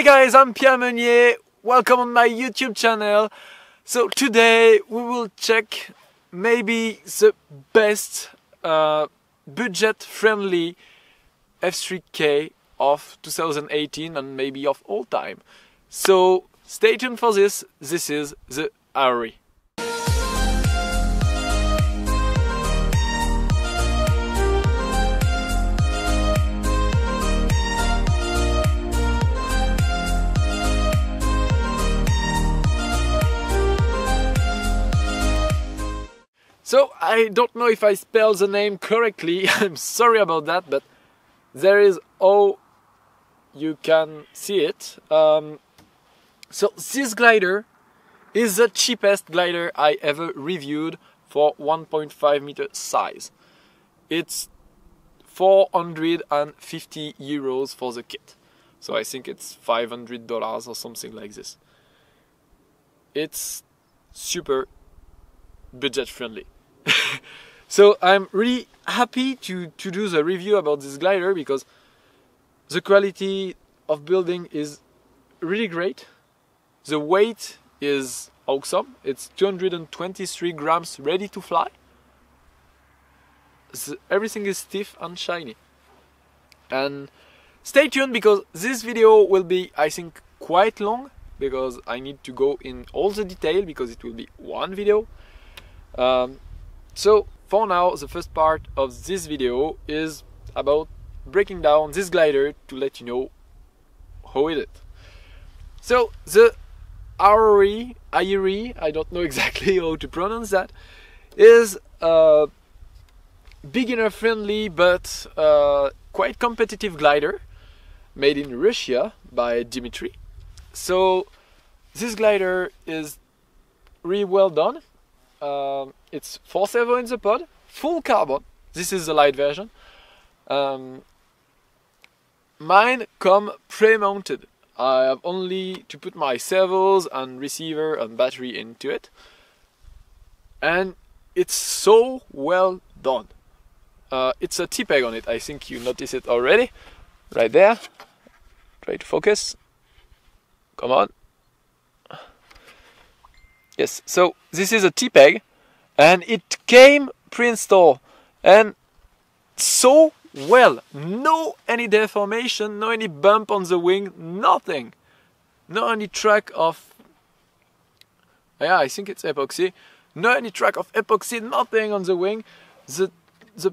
Hey guys, I'm Pierre Meunier. Welcome on my YouTube channel. So today we will check maybe the best uh, budget-friendly F3K of 2018 and maybe of all time. So stay tuned for this. This is the Aori. So I don't know if I spell the name correctly. I'm sorry about that, but there is how you can see it. Um, so this glider is the cheapest glider I ever reviewed for 1.5 meter size. It's 450 euros for the kit. So I think it's 500 dollars or something like this. It's super budget friendly. so I'm really happy to, to do the review about this glider because the quality of building is really great. The weight is awesome. It's 223 grams ready to fly. So everything is stiff and shiny. And stay tuned because this video will be, I think, quite long because I need to go in all the detail because it will be one video. Um, so for now, the first part of this video is about breaking down this glider to let you know how it is. So the Aori, Airi, I don't know exactly how to pronounce that, is a beginner friendly but uh, quite competitive glider made in Russia by Dimitri. So this glider is really well done. Um, it's 4 servo in the pod, full carbon. This is the light version. Um, mine come pre-mounted. I have only to put my servos and receiver and battery into it. And it's so well done. Uh, it's a T-peg on it. I think you notice it already. Right there. Try to focus. Come on. Yes, so this is a T-peg and it came pre-installed and so well. No any deformation no any bump on the wing nothing. No any track of yeah i think it's epoxy. No any track of epoxy nothing on the wing. The the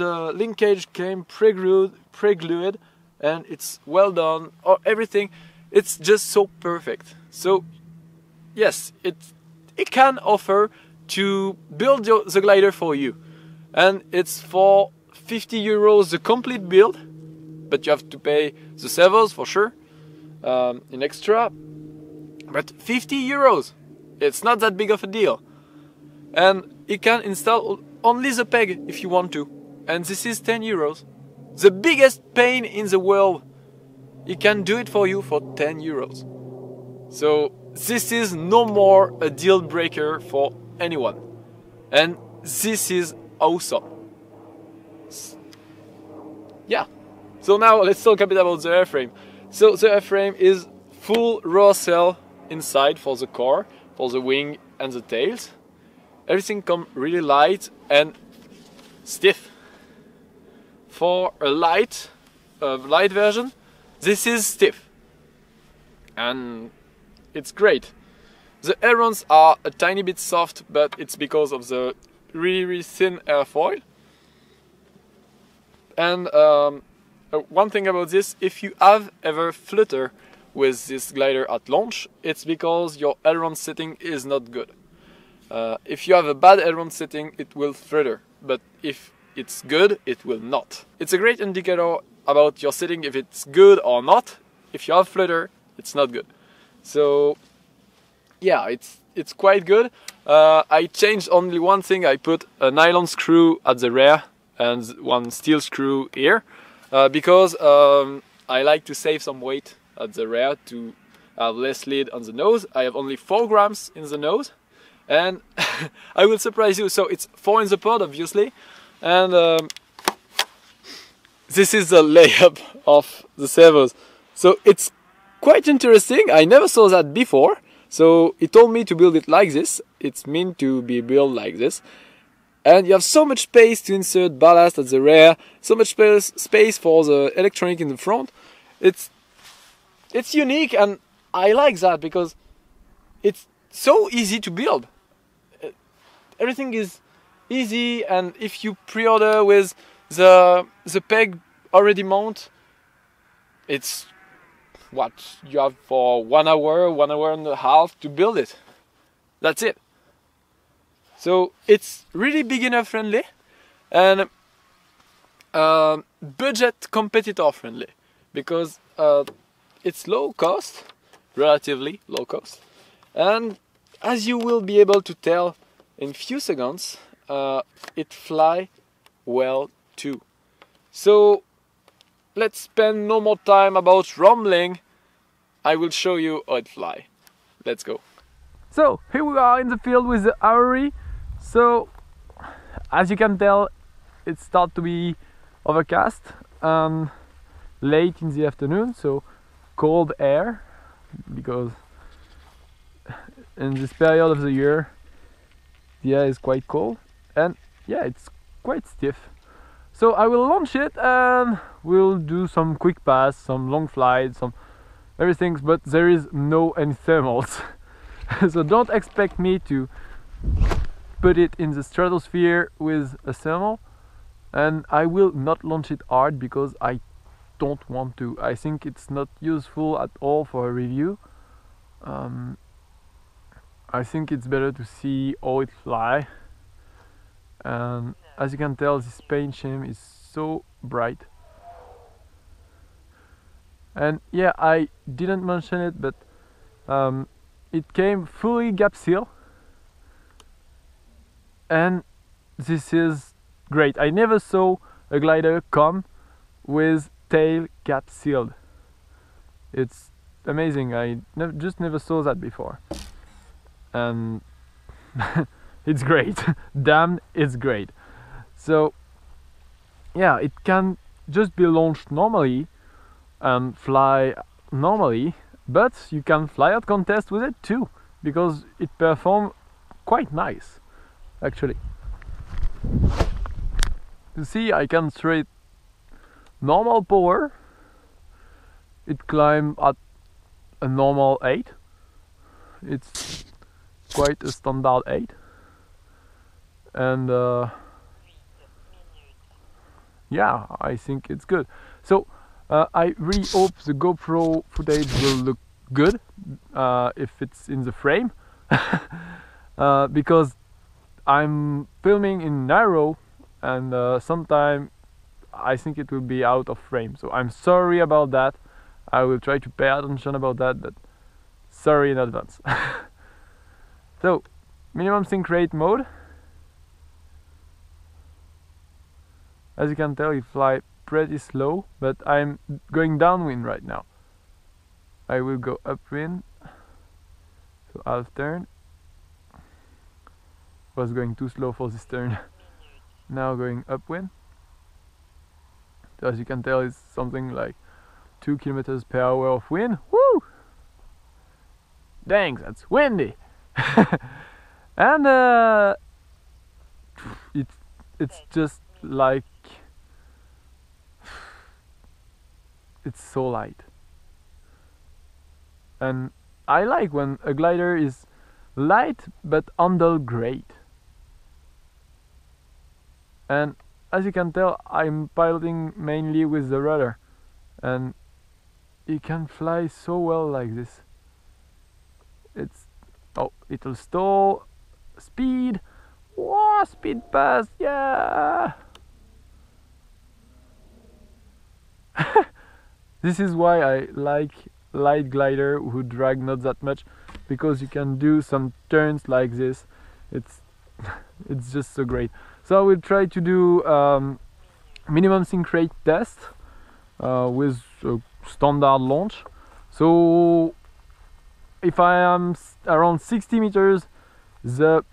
the linkage came pre-glued pre-glued and it's well done. Or everything it's just so perfect. So yes it it can offer to build the glider for you. And it's for 50 euros the complete build, but you have to pay the servos for sure um, in extra. But 50 euros, it's not that big of a deal. And you can install only the peg if you want to. And this is 10 euros. The biggest pain in the world. He can do it for you for 10 euros. So this is no more a deal breaker for anyone. And this is awesome. Yeah. So now let's talk a bit about the airframe. So the airframe is full Rohacell inside for the core, for the wing and the tails. Everything come really light and stiff. For a light, uh, light version, this is stiff. And it's great. The ailerons are a tiny bit soft, but it's because of the really, really thin airfoil. And um, uh, one thing about this, if you have ever flutter with this glider at launch, it's because your aileron setting is not good. Uh, if you have a bad aileron setting, it will flutter, but if it's good, it will not. It's a great indicator about your setting if it's good or not. If you have flutter, it's not good. So yeah, it's it's quite good. Uh, I changed only one thing. I put a nylon screw at the rear and one steel screw here uh, because um, I like to save some weight at the rear to have less lead on the nose. I have only 4 grams in the nose and I will surprise you. So it's 4 in the pod obviously and um, this is the layup of the servos. So it's quite interesting. I never saw that before. So he told me to build it like this. It's meant to be built like this. And you have so much space to insert ballast at the rear, so much space space for the electronic in the front. It's it's unique and I like that because it's so easy to build. Everything is easy and if you pre-order with the the peg already mount it's what you have for one hour one hour and a half to build it. That's it. So it's really beginner friendly and um, budget competitor friendly because uh, it's low cost relatively low cost. And as you will be able to tell in few seconds uh, it fly well too. So let's spend no more time about rumbling. I will show you how it fly. Let's go. So here we are in the field with the Auri so as you can tell it starts to be overcast and late in the afternoon so cold air because in this period of the year the air is quite cold. And yeah it's quite stiff so I will launch it and we'll do some quick pass some long flights some everything but there is no any thermals. So don't expect me to put it in the stratosphere with a thermal. And I will not launch it hard because I don't want to. I think it's not useful at all for a review. Um, I think it's better to see how it fly. And as you can tell this paint shim is so bright. And yeah I didn't mention it but um, it came fully gap seal. And this is great. I never saw a glider come with tail gap sealed. It's amazing. I just never saw that before. And it's great. Damn it's great so yeah it can just be launched normally and fly normally but you can fly out contest with it too because it performs quite nice actually. You see I can straight normal power it climb at a normal 8 it's quite a standard 8 and uh, yeah I think it's good. So uh, I really hope the GoPro footage will look good uh, if it's in the frame. Uh, because I'm filming in narrow and uh, sometime I think it will be out of frame. So I'm sorry about that. I will try to pay attention about that but sorry in advance. So minimum sink rate mode as you can tell it fly pretty slow but I'm going downwind right now. I will go upwind. So half turn. Was going too slow for this turn. Now going upwind. So as you can tell it's something like 2 kilometers per hour of wind. Woo! Dang that's windy. And uh, it, it's just like it's so light. And I like when a glider is light but handle great. And as you can tell I'm piloting mainly with the rudder. And it can fly so well like this. It's oh it'll stall speed. Whoa, speed pass yeah this is why I like light glider who drag not that much because you can do some turns like this. It's it's just so great. So I will try to do um, minimum sink rate test uh, with a standard launch. So if I am around 60 meters the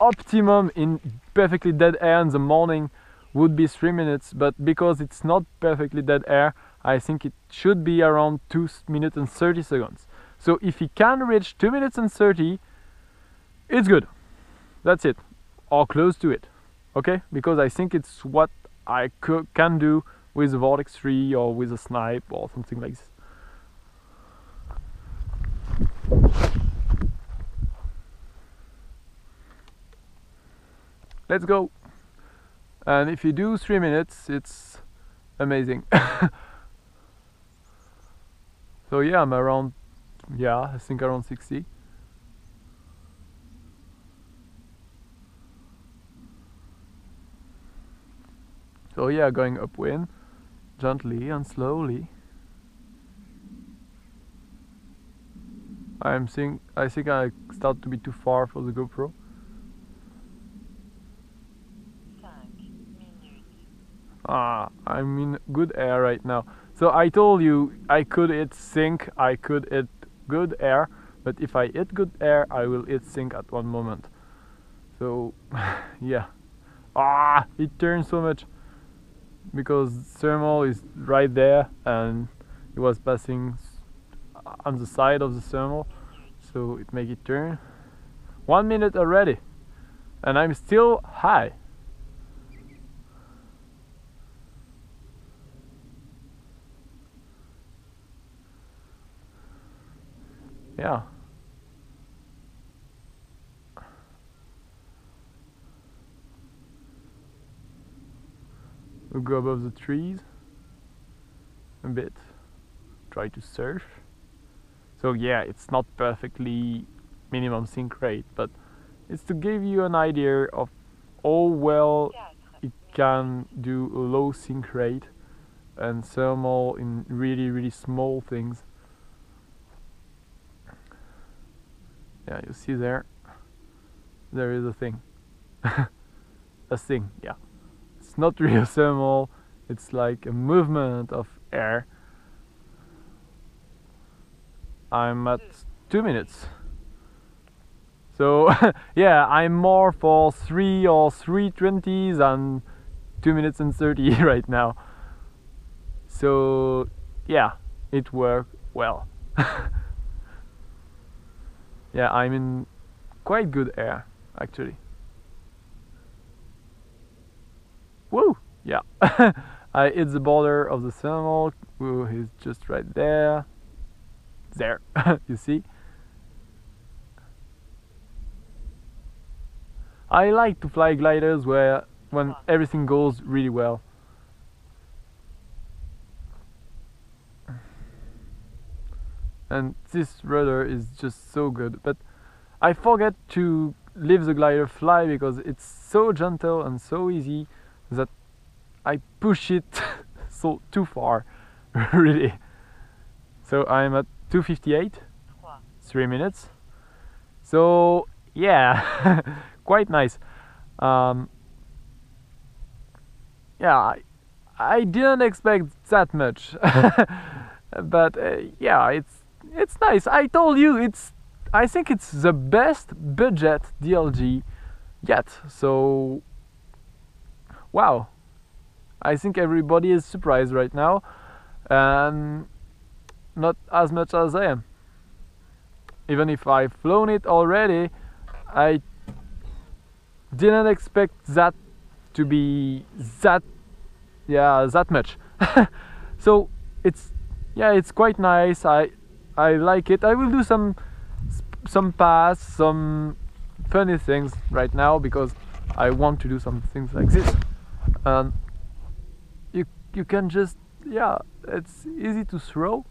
optimum in perfectly dead air in the morning would be 3 minutes but because it's not perfectly dead air I think it should be around 2 minutes and 30 seconds. So if he can reach 2 minutes and 30, it's good. That's it. Or close to it. Okay? Because I think it's what I can do with a Vortex 3 or with a Snipe or something like this. Let's go! And if you do 3 minutes, it's amazing. so yeah, I'm around, yeah, I think around 60. So yeah, going upwind, gently and slowly. I'm think I think I start to be too far for the GoPro. Ah, I'm in good air right now. So I told you I could hit sink, I could hit good air, but if I hit good air, I will hit sink at one moment. So, yeah. Ah, it turns so much because thermal is right there and it was passing on the side of the thermal so it make it turn one minute already and I'm still high yeah We'll go above the trees a bit. Try to surf. So yeah, it's not perfectly minimum sink rate, but it's to give you an idea of how well it can do low sink rate and thermal in really really small things. Yeah, you see there, there is a thing. a thing, yeah it's not real thermal, it's like a movement of air. I'm at two minutes. So yeah, I'm more for three or three twenty than two minutes and thirty right now. So yeah, it worked well. Yeah, I'm in quite good air actually. Woo! Yeah. Uh, I hit the border of the thermal. Woo, he's just right there. There, you see? I like to fly gliders where when everything goes really well. And this rudder is just so good, but I forget to leave the glider fly because it's so gentle and so easy that I push it so too far really. So I'm at 258 three minutes. So yeah quite nice. Um, yeah I, I didn't expect that much. But uh, yeah it's it's nice. I told you it's I think it's the best budget DLG yet. So wow. I think everybody is surprised right now and not as much as I am. Even if I've flown it already I didn't expect that to be that yeah that much. So it's yeah it's quite nice. I I like it. I will do some some pass some funny things right now because I want to do some things like this. And you you can just yeah it's easy to throw.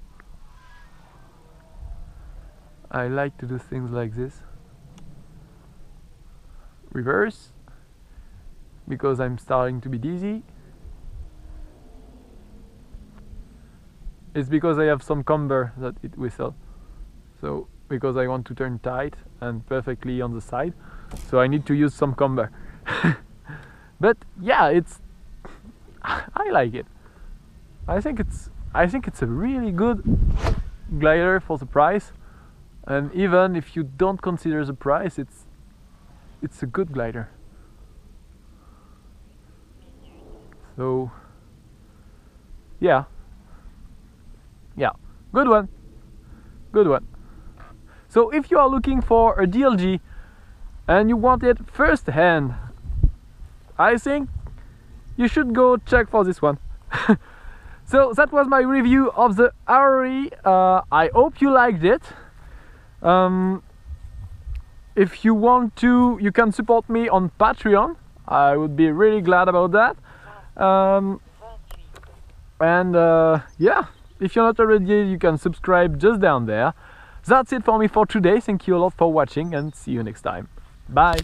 I like to do things like this. Reverse. Because I'm starting to be dizzy it's because I have some camber that it whistle so because I want to turn tight and perfectly on the side. So I need to use some camber. But yeah it's I like it. I think it's I think it's a really good glider for the price. And even if you don't consider the price it's it's a good glider. So yeah Yeah, good one. Good one. So if you are looking for a DLG and you want it first hand, I think you should go check for this one. so that was my review of the Harari. Uh, I hope you liked it. Um, if you want to, you can support me on Patreon. I would be really glad about that. Um, and uh, yeah, if you're not already, you can subscribe just down there. That's it for me for today. Thank you a lot for watching and see you next time. Bye.